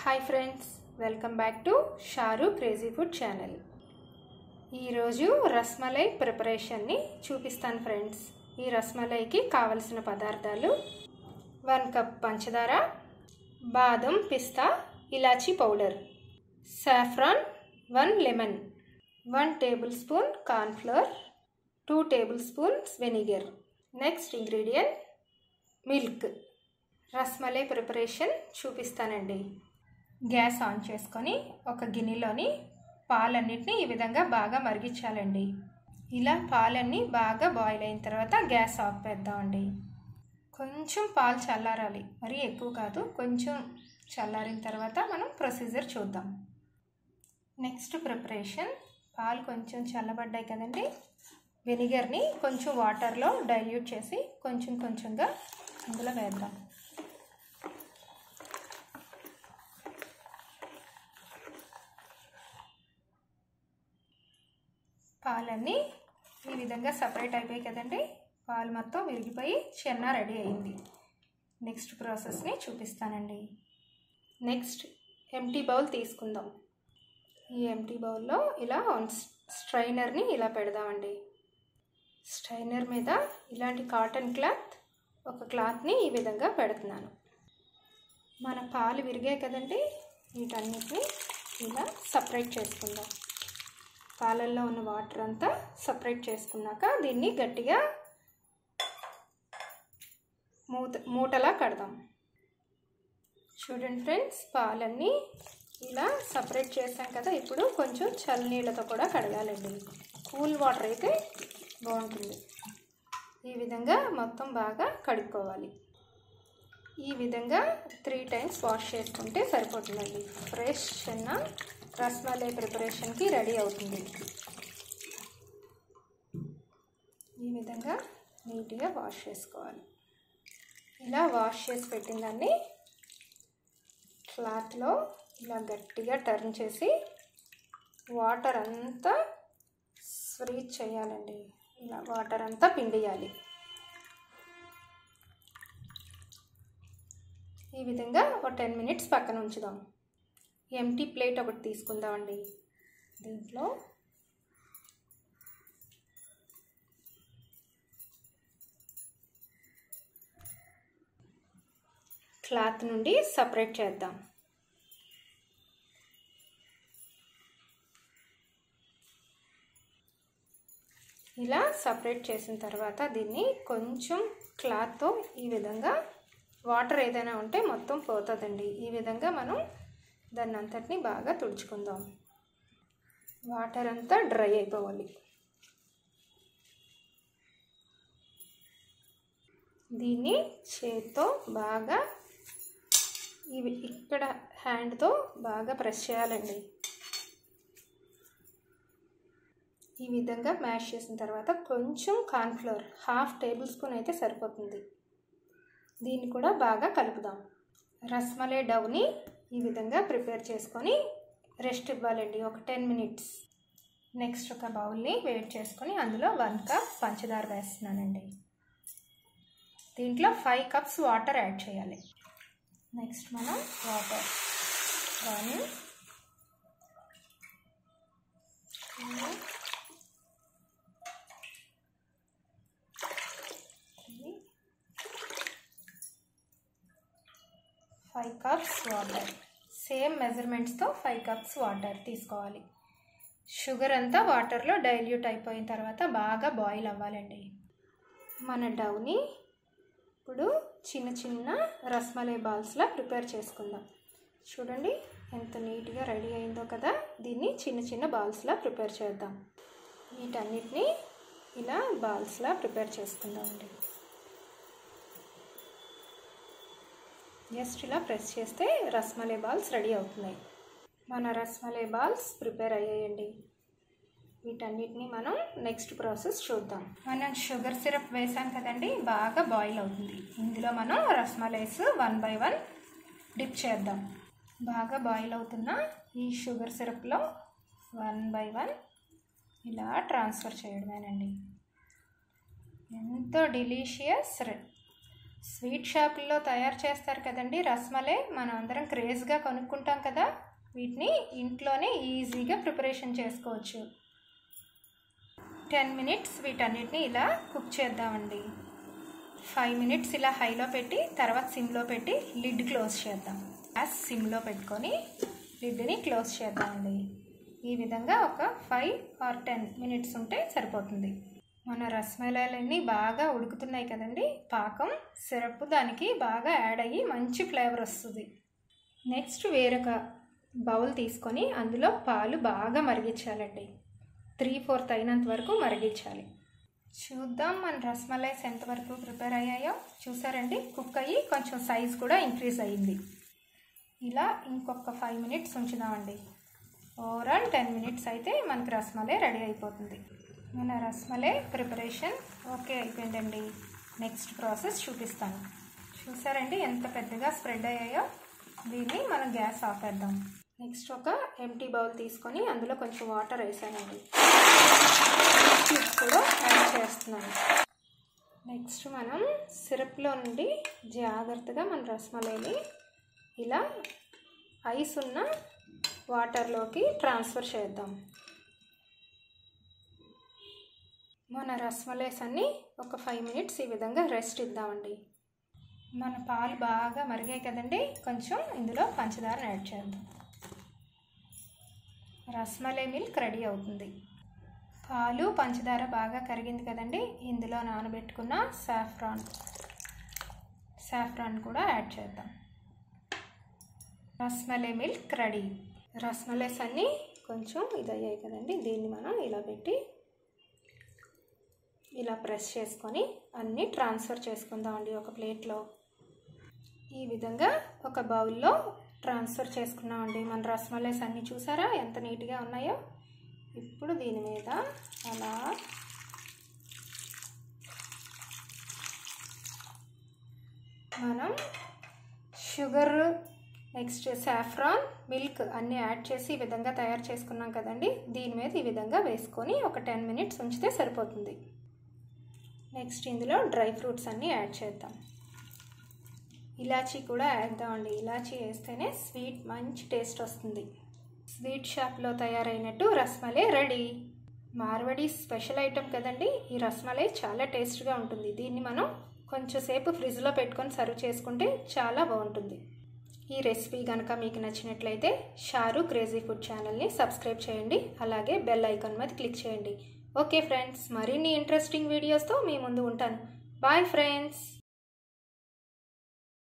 Hi friends welcome back to Sharu crazy food channel. ఈరోజు రస్మలై ప్రిపరేషన్ని చూపిస్తాను friends. ఈ రస్మలైకి కావలసిన పదార్థాలు వన్ కప్ పంచదార బాదం పిస్తా ఇలాచీ powder saffron one lemon one tablespoon cornflour two tablespoons vinegar. Next ingredient milk. Rasmalai preparation చూపిస్తానండి. గ్యాస్ ఆన్ చేసుకొని ఒక గిన్నెలోని పాలన్నిటిని ఈ విధంగా బాగా మరిగించాలండి. ఇలా పాలన్నీ బాగా బాయిల్ అయిన తర్వాత గ్యాస్ ఆఫ్ పెద్దామండి కొంచెం పాలు చల్లారాలి. మరీ ఎక్కువ కాదు కొంచెం చల్లారిన తర్వాత మనం ప్రొసీజర్ చూద్దాం. నెక్స్ట్ ప్రిపరేషన్ పాలు కొంచెం చల్లబడ్డాయి కదండి. వెనిగర్ని కొంచెం వాటర్లో డైల్యూట్ చేసి కొంచెం కొంచెంగా అందులో వేద్దాం. పాలన్నీ ఈ విధంగా సపరేట్ అయిపోయాయి కదండి. పాలు మొత్తం విరిగిపోయి చెన్న రెడీ అయింది. నెక్స్ట్ ప్రాసెస్ని చూపిస్తానండి. నెక్స్ట్ ఎంటీ బౌల్ తీసుకుందాం. ఈ ఎంటీ బౌల్లో ఇలా స్ట్రైనర్ని ఇలా పెడదామండి. స్ట్రైనర్ మీద ఇలాంటి కాటన్ క్లాత్ ఒక క్లాత్ని ఈ విధంగా పెడుతున్నాను. మన పాలు విరిగాయి కదండి. వీటన్నిటిని ఇలా సపరేట్ చేసుకుందాం. పాలల్లో ఉన్న వాటర్ అంతా సపరేట్ చేసుకున్నాక దీన్ని గట్టిగా మూత మూటలా కడదాం. చూడండి ఫ్రెండ్స్ పాలన్నీ ఇలా సపరేట్ చేసాం కదా ఇప్పుడు కొంచెం చల్లనీళ్ళతో కూడా కడగాలండి. కూల్ వాటర్ అయితే బాగుంటుంది. ఈ విధంగా మొత్తం బాగా కడుక్కోవాలి. ఈ విధంగా త్రీ టైమ్స్ వాష్ చేసుకుంటే సరిపోతుందండి. ఫ్రెష్ అన్న. రస్మలై ప్రిపరేషన్కి రెడీ అవుతుంది. ఈ విధంగా నీట్గా వాష్ చేసుకోవాలి. ఇలా వాష్ చేసి పెట్టిన దాన్ని క్లాత్లో ఇలా గట్టిగా టర్న్ చేసి వాటర్ అంతా స్వీచ్ చేయాలండి. ఇలా వాటర్ అంతా పిండియాలి. ఈ విధంగా ఒక టెన్ మినిట్స్ పక్కన ఉంచుదాం. ఎంటీ ప్లేట్ ఒకటి తీసుకుందామండి. దీంట్లో క్లాత్ నుండి సపరేట్ చేద్దాం. ఇలా సపరేట్ చేసిన తర్వాత దీన్ని కొంచెం క్లాత్తో ఈ విధంగా వాటర్ ఏదైనా ఉంటే మొత్తం పోతుందండి. ఈ విధంగా మనం దాన్ని అంతటిని బాగా తుడుచుకుందాం. వాటర్ అంతా డ్రై అయిపోవాలి. దీన్ని చేత్తో బాగా ఇవి ఇక్కడ హ్యాండ్తో బాగా ప్రెస్ చేయాలండి. ఈ విధంగా మ్యాష్ చేసిన తర్వాత కొంచెం కార్న్ఫ్లోర్ హాఫ్ టేబుల్ స్పూన్ అయితే సరిపోతుంది. దీన్ని కూడా బాగా కలుపుదాం. రస్మలై డవ్ని ఈ విధంగా ప్రిపేర్ చేసుకొని రెస్ట్ ఇవ్వాలండి. ఒక టెన్ మినిట్స్. నెక్స్ట్ ఒక బౌల్ని వేడి చేసుకొని అందులో వన్ కప్ పంచదార వేస్తున్నానండి. దీంట్లో ఫైవ్ కప్స్ వాటర్ యాడ్ చేయాలి. నెక్స్ట్ మనం water. One five cups water same మెజర్మెంట్స్తో five cups water తీసుకోవాలి. షుగర్ అంతా వాటర్లో డైల్యూట్ అయిపోయిన తర్వాత బాగా బాయిల్ అవ్వాలండి. మన డౌని ఇప్పుడు చిన్న చిన్న రస్మలై బాల్స్లా ప్రిపేర్ చేసుకుందాం. చూడండి ఎంత నీట్గా రెడీ అయిందో కదా. దీన్ని చిన్న చిన్న బాల్స్లా ప్రిపేర్ చేద్దాం. వీటన్నిటిని ఇలా బాల్స్లా ప్రిపేర్ చేసుకుందామండి. జస్ట్ ఇలా ప్రెస్ చేస్తే రస్మలై బాల్స్ రెడీ అవుతున్నాయి. మన రస్మలై బాల్స్ ప్రిపేర్ అయ్యాయండి. వీటన్నిటిని మనం నెక్స్ట్ ప్రాసెస్ చూద్దాం. మనం షుగర్ సిరప్ వేసాం కదండి బాగా బాయిల్ అవుతుంది. ఇందులో మనం rasmalais one by one dip చేద్దాం. బాగా బాయిల్ అవుతున్న ఈ షుగర్ సిరప్లో వన్ బై వన్ ఇలా ట్రాన్స్ఫర్ చేయడమేనండి. ఎంతో డిలీషియస్ స్వీట్ షాపుల్లో తయారు చేస్తారు కదండి రస్మలై మనం అందరం క్రేజ్గా కొనుక్కుంటాం కదా. వీటిని ఇంట్లోనే ఈజీగా ప్రిపరేషన్ చేసుకోవచ్చు. టెన్ మినిట్స్ వీటన్నిటిని ఇలా కుక్ చేద్దామండి. ఫైవ్ మినిట్స్ ఇలా హైలో పెట్టి తర్వాత సిమ్లో పెట్టి లిడ్ క్లోజ్ చేద్దాం. గ్యాస్ సిమ్లో పెట్టుకొని లిడ్ని క్లోజ్ చేద్దామండి. ఈ విధంగా ఒక ఫైవ్ ఆర్ టెన్ మినిట్స్ ఉంటే సరిపోతుంది. మన రసమలాలన్నీ బాగా ఉడుకుతున్నాయి కదండి. పాకం సిరప్ దానికి బాగా యాడ్ అయ్యి మంచి ఫ్లేవర్ వస్తుంది. నెక్స్ట్ వేరొక బౌల్ తీసుకొని అందులో పాలు బాగా మరిగించాలండి. త్రీ ఫోర్త్ అయినంత వరకు మరిగించాలి. చూద్దాం మన రసమలైస్ ఎంతవరకు ప్రిపేర్ అయ్యాయో. చూసారండి? కుక్ అయ్యి కొంచెం సైజ్ కూడా ఇంక్రీజ్ అయ్యింది. ఇలా ఇంకొక ఫైవ్ మినిట్స్ ఉంచుదామండి. ఓవరాల్ టెన్ మినిట్స్ అయితే మనకి రసమలై రెడీ అయిపోతుంది. మన రస్మలే ప్రిపరేషన్ ఓకే అయిపోయిందండి. నెక్స్ట్ ప్రాసెస్ చూపిస్తాను. చూసారండి ఎంత పెద్దగా స్ప్రెడ్ అయ్యాయో? దీన్ని మనం గ్యాస్ ఆపేద్దాం. నెక్స్ట్ ఒక ఎంటీ బౌల్ తీసుకొని అందులో కొంచెం వాటర్ వేసానండి. కూడా యాడ్ చేస్తున్నాను. నెక్స్ట్ మనం సిరప్లో నుండి జాగ్రత్తగా మన రసమలైని ఇలా ఐస్ ఉన్న వాటర్లోకి ట్రాన్స్ఫర్ చేద్దాం. మన రస్మలేసన్ని అన్నీ ఒక ఫైవ్ మినిట్స్ ఈ విధంగా రెస్ట్ ఇద్దామండి. మన పాలు బాగా మరిగాయి కదండి కొంచెం ఇందులో పంచదార యాడ్ చేద్దాం. రస్మలై మిల్క్ రెడీ అవుతుంది. పాలు పంచదార బాగా కరిగింది కదండి ఇందులో నానబెట్టుకున్న సాఫ్రాన్ సాఫ్రాన్ కూడా యాడ్ చేద్దాం. రస్మలై మిల్క్ రెడీ రస్మలైస్ అన్నీ కొంచెం ఇది అయ్యాయి కదండి దీన్ని మనం ఇలా పెట్టి ఇలా ప్రెస్ చేసుకొని అన్నీ ట్రాన్స్ఫర్ చేసుకుందామండి ఒక ప్లేట్లో. ఈ విధంగా ఒక బౌల్లో ట్రాన్స్ఫర్ చేసుకున్నామండి. మన రసమలైస్ అన్నీ చూసారా? ఎంత నీట్గా ఉన్నాయో? ఇప్పుడు దీని మీద అలా మనం షుగర్ నెక్స్ట్ సాఫ్రాన్ మిల్క్ అన్నీ యాడ్ చేసి ఈ విధంగా తయారు చేసుకున్నాం కదండి. దీని మీద ఈ విధంగా వేసుకొని ఒక టెన్ మినిట్స్ ఉంచితే సరిపోతుంది. నెక్స్ట్ ఇందులో డ్రై ఫ్రూట్స్ అన్నీ యాడ్ చేద్దాం. ఇలాచీ కూడా వేద్దామండి ఇలాచీ వేస్తేనే స్వీట్ మంచి టేస్ట్ వస్తుంది. స్వీట్ షాప్లో తయారైనట్టు rasmalai ready. Marwadi special item కదండి. ఈ రస్మలై చాలా టేస్ట్గా ఉంటుంది. దీన్ని మనం కొంచెంసేపు ఫ్రిడ్జ్లో పెట్టుకొని సర్వ్ చేసుకుంటే చాలా బాగుంటుంది. ఈ రెసిపీ కనుక మీకు నచ్చినట్లయితే షారు క్రేజీ ఫుడ్ ఛానల్ని సబ్స్క్రైబ్ చేయండి. అలాగే బెల్ ఐకాన్ మీద క్లిక్ చేయండి. ఓకే ఫ్రెండ్స్ మరిన్ని ఇంట్రెస్టింగ్ వీడియోస్తో మీ ముందు ఉంటాను. Bye friends